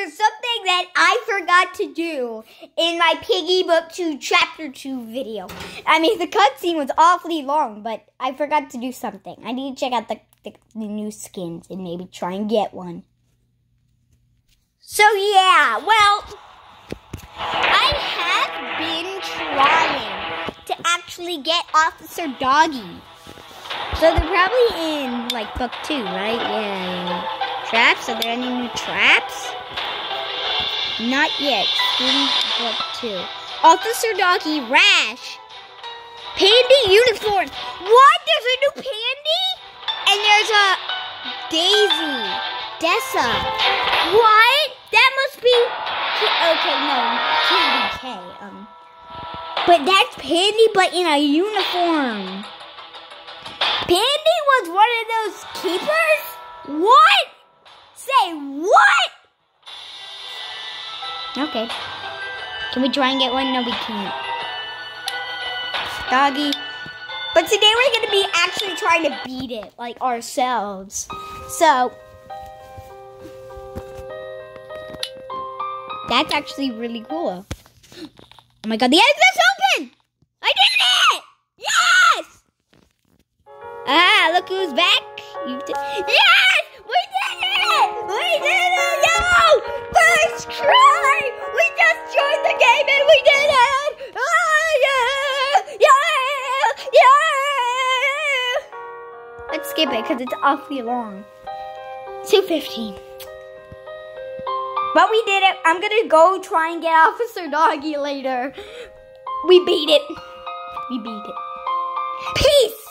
there's something that I forgot to do in my Piggy Book 2 Chapter 2 video. I mean, the cutscene was awfully long, but I forgot to do something. I need to check out the, the, the new skins and maybe try and get one. So, yeah, well, I have been trying to actually get Officer Doggy. So they're probably in, like, book two, right? Yeah. Traps? Are there any new traps? Not yet. Book two. Officer Doggy Rash. Pandy uniform. What? There's a new Pandy? And there's a Daisy. Dessa. What? That must be. Okay, no. Candy K. Um. But that's Pandy, but in a uniform. Pandy was one of those keepers? Okay. Can we try and get one? No, we can't. Doggy. But today we're going to be actually trying to beat it, like ourselves. So. That's actually really cool. Oh my god, the exit's open! I did it! Yes! Ah, look who's back. We we did it! Oh, yeah! Yeah! Yeah! Let's skip it because it's awfully long. 215. But we did it. I'm gonna go try and get Officer Doggy later. We beat it. We beat it. Peace!